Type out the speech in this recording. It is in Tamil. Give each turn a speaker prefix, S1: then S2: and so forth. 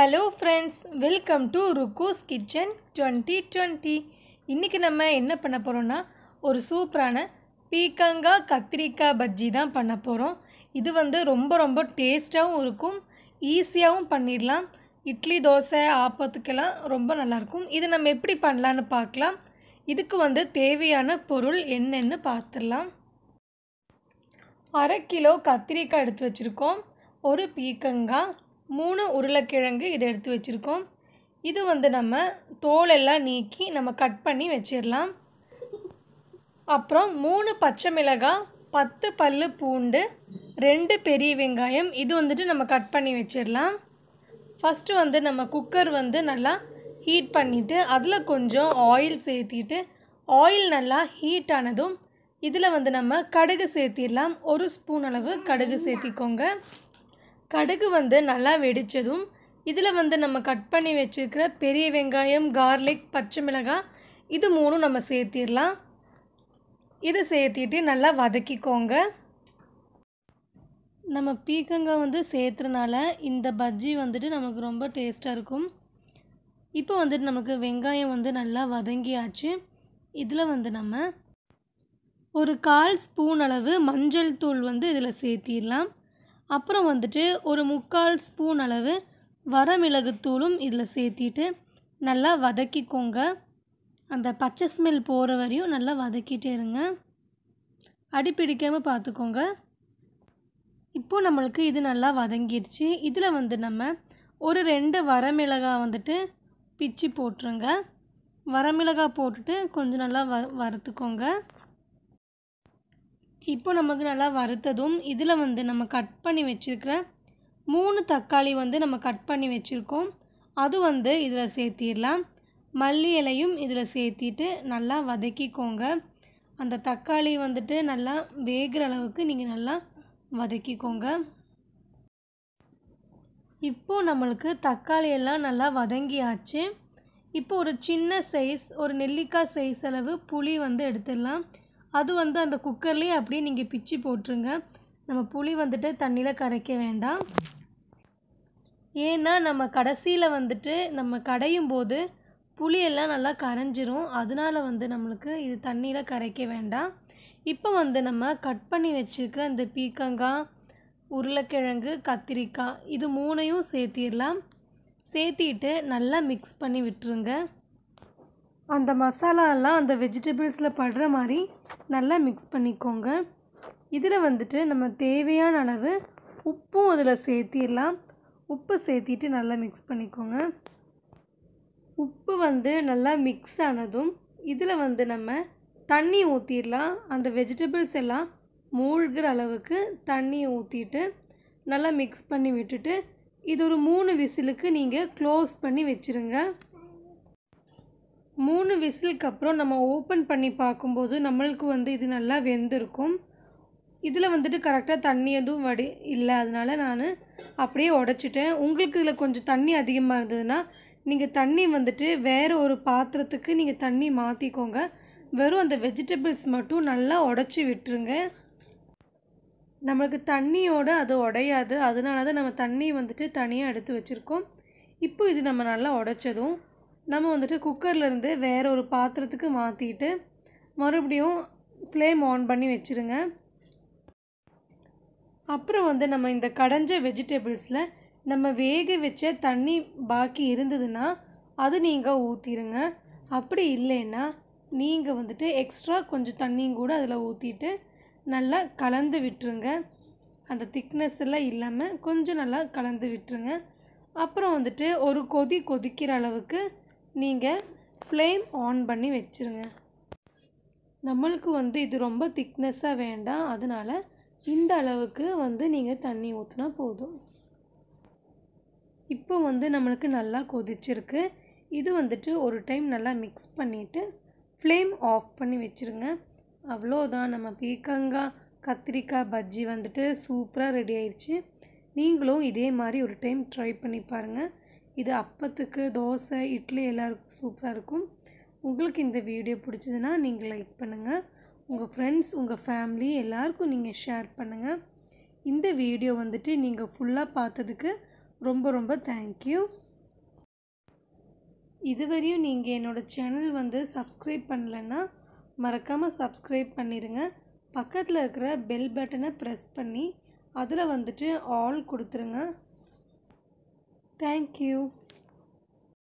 S1: Hello friends welcome to Rukku's kitchen twenty twenty இன்றைக்கி நம்ம என்ன பண்ண போகிறோன்னா ஒரு சூப்பரான பீக்கங்காய் கத்திரிக்காய் பஜ்ஜி தான் பண்ண போகிறோம் இது வந்து ரொம்ப ரொம்ப டேஸ்ட்டாகவும் இருக்கும். ஈஸியாகவும் பண்ணிடலாம். இட்லி தோசை ஆப்பத்துக்கெல்லாம் ரொம்ப நல்லாயிருக்கும். இது நம்ம எப்படி பண்ணலான்னு பார்க்கலாம். இதுக்கு வந்து தேவையான பொருள் என்னென்னு பார்த்துடலாம். அரை கிலோ கத்திரிக்காய் எடுத்து வச்சுருக்கோம். ஒரு பீக்கங்காய் மூணு உருளைக்கிழங்கு இதை எடுத்து வச்சுருக்கோம். இது வந்து நம்ம தோலெல்லாம் நீக்கி நம்ம கட் பண்ணி வச்சிடலாம் அப்புறம் மூணு பச்சை மிளகாய் பத்து பல் பூண்டு ரெண்டு பெரிய வெங்காயம் இது வந்துட்டு நம்ம கட் பண்ணி வச்சிடலாம் ஃபஸ்ட்டு வந்து நம்ம குக்கர் வந்து நல்லா ஹீட் பண்ணிவிட்டு அதில் கொஞ்சம் ஆயில் சேர்த்திட்டு ஆயில் நல்லா ஹீட் ஆனதும் இதில் வந்து நம்ம கடுகு சேர்த்திடலாம் ஒரு ஸ்பூன் அளவு கடுகு சேர்த்திக்கோங்க. கடுகு வந்து நல்லா வெடித்ததும் இதில் வந்து நம்ம கட் பண்ணி வச்சுருக்கிற பெரிய வெங்காயம் கார்லிக் பச்சை மிளகாய் இது மூணும் நம்ம சேர்த்திடலாம். இதை சேர்த்திட்டு நல்லா வதக்கிக்கோங்க. நம்ம பீக்கங்காய் வந்து சேர்த்துறனால இந்த பஜ்ஜி வந்துட்டு நமக்கு ரொம்ப டேஸ்ட்டாக இருக்கும். இப்போ வந்துட்டு நமக்கு வெங்காயம் வந்து நல்லா வதங்கியாச்சு. இதில் வந்து நம்ம ஒரு கால் ஸ்பூன் அளவு மஞ்சள் தூள் வந்து இதில் சேர்த்திடலாம். அப்புறம் வந்துட்டு ஒரு முக்கால் ஸ்பூன் அளவு வரமிளகுத்தூளும் இதில் சேர்த்திட்டு நல்லா வதக்கிக்கோங்க. அந்த பச்சை ஸ்மெல் போகிற வரையும் நல்லா வதக்கிட்டே இருங்க. அடி பிடிக்காமல் பார்த்துக்கோங்க. இப்போது நம்மளுக்கு இது நல்லா வதங்கிடுச்சு. இதில் வந்து நம்ம ஒரு ரெண்டு வரமிளகாய் வந்துட்டு பிச்சு போட்டுருங்க. வரமிளகாய் போட்டுட்டு கொஞ்சம் நல்லா வ வறுத்துக்கோங்க. இப்போ நமக்கு நல்லா வறுத்ததும் இதில் வந்து நம்ம கட் பண்ணி வச்சுருக்கிற மூணு தக்காளி வந்து நம்ம கட் பண்ணி வச்சுருக்கோம். அது வந்து இதில் சேர்த்திடலாம். மல்லி இலையும் இதில் சேர்த்திட்டு நல்லா வதக்கிக்கோங்க. அந்த தக்காளி வந்துட்டு நல்லா வேகிற அளவுக்கு நீங்கள் நல்லா வதக்கிக்கோங்க. இப்போது நம்மளுக்கு தக்காளி எல்லாம் நல்லா வதங்கியாச்சு. இப்போ ஒரு சின்ன சைஸ் ஒரு நெல்லிக்காய் சைஸ் அளவு புளி வந்து எடுத்துடலாம். அது வந்து அந்த குக்கர்லேயே அப்படியே நீங்கள் பிச்சு போட்டுருங்க. நம்ம புளி வந்துட்டு தண்ணியில் கரைக்க வேண்டாம். ஏன்னா நம்ம கடைசியில் வந்துட்டு நம்ம கடையும் போது புளியெல்லாம் நல்லா கரைஞ்சிரும். அதனால வந்து நம்மளுக்கு இது தண்ணியில் கரைக்க வேண்டாம். இப்போ வந்து நம்ம கட் பண்ணி வச்சுருக்கிற இந்த பீக்கங்காய் உருளைக்கிழங்கு கத்திரிக்காய் இது மூணையும் சேர்த்திடலாம். சேர்த்திட்டு நல்லா மிக்ஸ் பண்ணி விட்டுருங்க. அந்த மசாலாலாம் அந்த வெஜிடபிள்ஸில் படுற மாதிரி நல்லா மிக்ஸ் பண்ணிக்கோங்க. இதில் வந்துட்டு நம்ம தேவையான அளவு உப்பும் அதில் சேர்த்திடலாம். உப்பு சேர்த்திட்டு நல்லா மிக்ஸ் பண்ணிக்கோங்க. உப்பு வந்து நல்லா மிக்ஸ் ஆனதும் இதில் வந்து நம்ம தண்ணி ஊற்றிடலாம் அந்த வெஜிடபிள்ஸ் எல்லாம் மூழ்கிற அளவுக்கு தண்ணியை ஊற்றிட்டு நல்லா மிக்ஸ் பண்ணி விட்டுட்டு இது ஒரு மூணு விசிலுக்கு நீங்கள் க்ளோஸ் பண்ணி வச்சுருங்க. மூணு விசிலுக்கு அப்புறம் நம்ம ஓப்பன் பண்ணி பார்க்கும்போது நம்மளுக்கு வந்து இது நல்லா வெந்திருக்கும். இதில் வந்துட்டு கரெக்டாக தண்ணி எதுவும் வடி இல்லை. அதனால் நான் அப்படியே உடச்சிட்டேன். உங்களுக்கு இதில் கொஞ்சம் தண்ணி அதிகமாக இருந்ததுன்னா நீங்கள் தண்ணி வந்துட்டு வேறு ஒரு பாத்திரத்துக்கு நீங்கள் தண்ணி மாற்றிக்கோங்க வெறும் அந்த வெஜிடபிள்ஸ் மட்டும் நல்லா உடச்சி விட்டுருங்க. நம்மளுக்கு தண்ணியோடு அது உடையாது. அதனால தான் நம்ம தண்ணி வந்துட்டு தனியாக எடுத்து வச்சுருக்கோம். இப்போ இது நம்ம நல்லா உடைச்சதும் நம்ம வந்துட்டு குக்கர்லேருந்து வேறு ஒரு பாத்திரத்துக்கு மாற்றிட்டு மறுபடியும் ஃப்ளேம் ஆன் பண்ணி வச்சுருங்க. அப்புறம் வந்து நம்ம இந்த கடைஞ்ச வெஜிடபிள்ஸில் நம்ம வேக வச்ச தண்ணி பாக்கி இருந்ததுன்னா அது நீங்கள் ஊற்றிடுங்க அப்படி இல்லைன்னா நீங்கள் வந்துட்டு எக்ஸ்ட்ரா கொஞ்சம் தண்ணியும் கூட அதில் ஊற்றிட்டு நல்லா கலந்து விட்டுருங்க. அந்த திக்னஸ் எல்லாம் இல்லாமல் கொஞ்சம் நல்லா கலந்து விட்டுருங்க. அப்புறம் வந்துட்டு ஒரு கொதி கொதிக்கிற அளவுக்கு நீங்கள் ஃப்ளேம் ஆன் பண்ணி வச்சுருங்க. நம்மளுக்கு வந்து இது ரொம்ப திக்னஸ்ஸாக வேண்டாம். அதனால் இந்த அளவுக்கு வந்து நீங்கள் தண்ணி ஊற்றினா போதும். இப்போ வந்து நம்மளுக்கு நல்லா கொதிச்சிருக்கு. இது வந்துட்டு ஒரு டைம் நல்லா மிக்ஸ் பண்ணிவிட்டு ஃப்ளேம் ஆஃப் பண்ணி வச்சுருங்க. அவ்வளோதான். நம்ம பீக்கங்காய் கத்திரிக்காய் பஜ்ஜி வந்துட்டு சூப்பராக ரெடி ஆயிடுச்சு நீங்களும் இதே மாதிரி ஒரு டைம் ட்ரை பண்ணி பாருங்கள் இது அப்பத்துக்கு தோசை இட்லி எல்லாருக்கும் சூப்பராக இருக்கும். உங்களுக்கு இந்த வீடியோ பிடிச்சதுன்னா நீங்கள் லைக் பண்ணுங்கள் உங்கள் ஃப்ரெண்ட்ஸ் உங்கள் ஃபேமிலி எல்லாருக்கும் நீங்கள் ஷேர் பண்ணுங்கள் இந்த வீடியோ வந்துட்டு நீங்கள் ஃபுல்லாக பார்த்ததுக்கு ரொம்ப ரொம்ப தேங்க்யூ இதுவரையும் நீங்கள் என்னோடய சேனல் வந்து சப்ஸ்கிரைப் பண்ணலைன்னா மறக்காமல் சப்ஸ்கிரைப் பண்ணிடுங்க பக்கத்தில் இருக்கிற பெல் பட்டனை ப்ரெஸ் பண்ணி அதில் வந்துட்டு ஆல் கொடுத்துருங்க. தேங்க்யூ